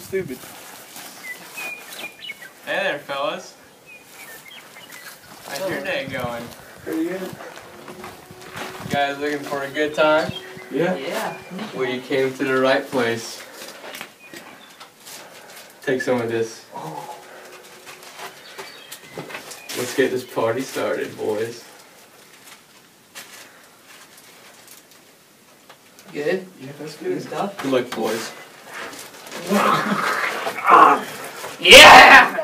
stupid. Hey there, fellas. How's your day going? Pretty good. You guys looking for a good time? Yeah. Yeah. Well, you came to the right place. Take some of this. Let's get this party started, boys. Good. Yeah, that's Good good. stuff. Good luck, boys. Yeah!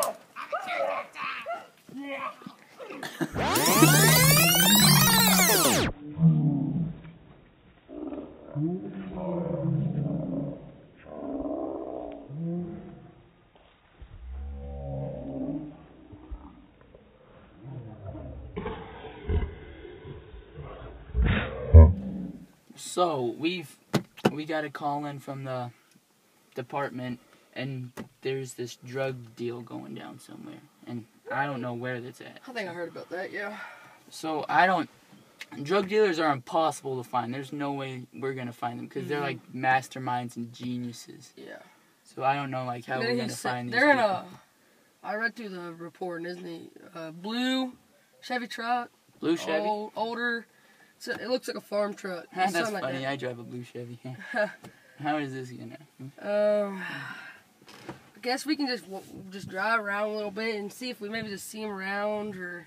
So we've we got a call in from the department, and there's this drug deal going down somewhere, and I don't know where that's at. I think I heard about that, yeah. So I don't. Drug dealers are impossible to find. There's no way we're gonna find them because they're Mhm. like masterminds and geniuses. Yeah. So I don't know like how we're gonna said- find these They're in a. I read through the report, and isn't he uh, blue Chevy truck, blue Chevy. old, older. It looks like a farm truck. That's something like funny. that. I drive a blue Chevy. how is this gonna? Um, I guess we can just just drive around a little bit and see if we maybe just see him around or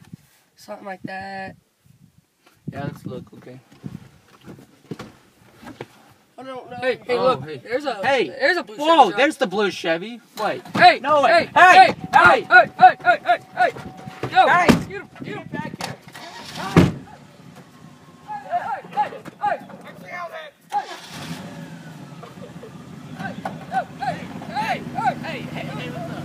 something like that. Yeah, let's look. Okay. I don't know. Hey, hey oh, look, hey. there's a Hey, there's a blue. Whoa! Chevy. There's the blue Chevy. Wait. hey No way. Hey Hey, hey hey. hey hey hey hey hey hey yo Hey, get him Get him back here. hey hey hey hey hey hey Hey, hey, hey, what's up?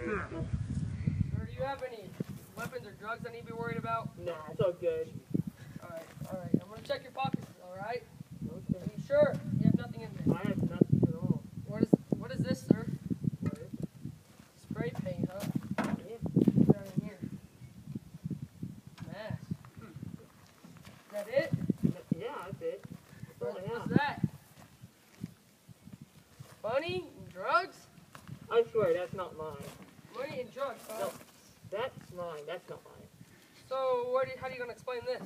Sir, do you have any weapons or drugs I need to be worried about? Nah, it's all good. Alright, alright. I'm gonna check your pockets, alright? Okay. Are you sure? You have nothing in there. I have nothing at all. What is what is this, sir? Spray paint, huh? Yeah. What's down in here? Mask. Is that it? Yeah, that's it. That's What, what's that? Money and drugs? I swear, that's not mine. Money and drugs, huh? No. That's mine. That's not mine. So what? Do you, how are you gonna explain this?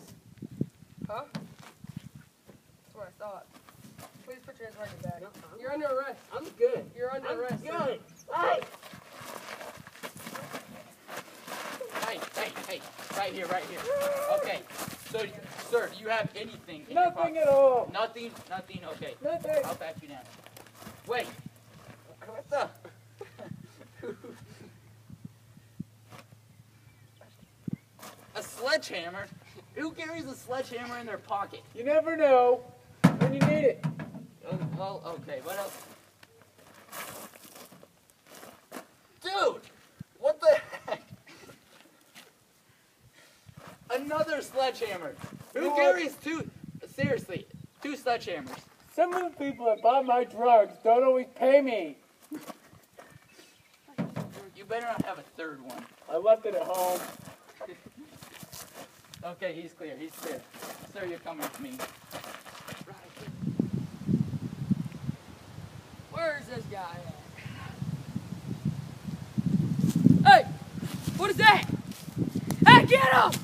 Huh? That's what I thought. Please put your hands behind your back. No, You're under arrest. I'm good. You're under I'm arrest. sir. good. Hey! Hey, hey, hey, right here, right here. Okay, so, sir, do you have anything in your Nothing pocket? at all. Nothing, nothing, okay. Nothing. I'll pat you down. Wait. What the? a sledgehammer? Who carries a sledgehammer in their pocket? You never know when you need it. Oh, well, okay, what else? Dude! What the heck? Another sledgehammer! Who carries two? Seriously, two sledgehammers. Some of the people that buy my drugs don't always pay me. You better not have a third one. I left it at home. Okay, he's clear, he's clear. Sir, you're coming with me. Where is this guy at? Hey! What is that? Hey, get him!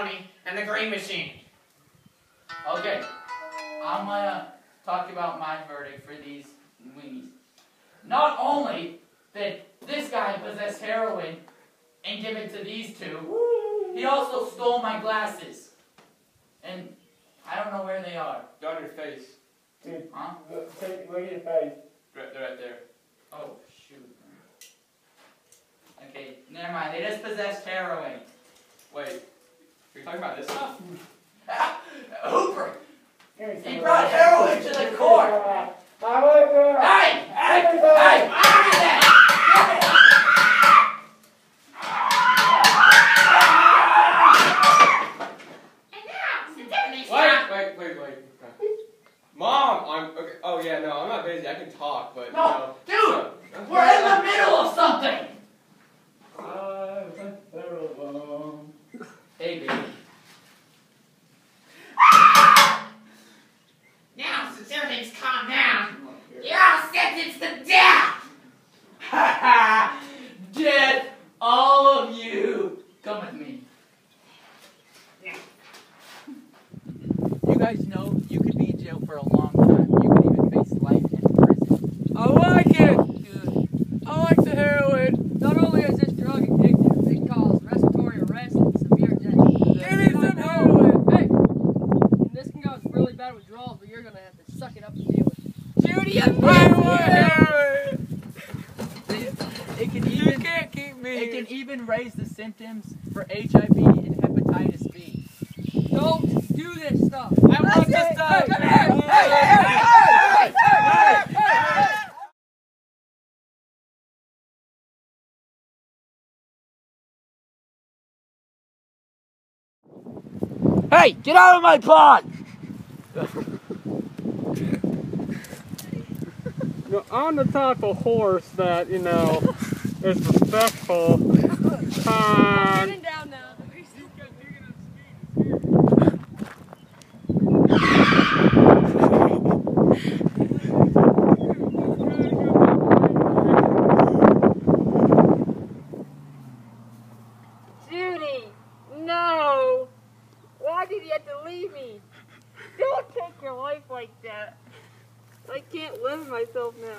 And the Green Machine. Okay, I'm gonna talk about my verdict for these weenies. Not only did this guy possess heroin and give it to these two, he also stole my glasses. And I don't know where they are. They're on your face. Dude, huh? Look, look at your face. Right, they're right there. Oh, shoot. Okay, never mind. They just possessed heroin. Wait are you talking about this stuff? Hooper, he brought heroin to the court. I. Hey, hey, hey, give me that. And now, Stephanie, Wait, wait, wait, wait. Mom, I'm okay. Oh yeah, no, I'm not busy. I can talk, but No, dude, no. we're in the middle of something. Hey, baby. Now, since everything's down, you're all sentenced to death. Dead, all of you. Come with me. You guys know you could be in jail for a long time. You could even face life in prison. I like it. Good. I like the heroin. Not only is this drug addictive, it causes respiratory arrest and severe death. Give me some heroin. Hey, and this can cause really bad withdrawals, but you're gonna have to suck it up and deal with it. Judy, I want heroin. It can You even can't keep me. it can even raise the symptoms for HIV and hepatitis B. Don't do this stuff. I want this stuff. Come here. Hey, hey, hey, hey, hey, hey, hey. Hey, get out of my pot! You're on the type of horse that, you know, is respectful, kind. No.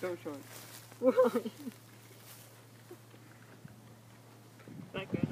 Don't show it. That good.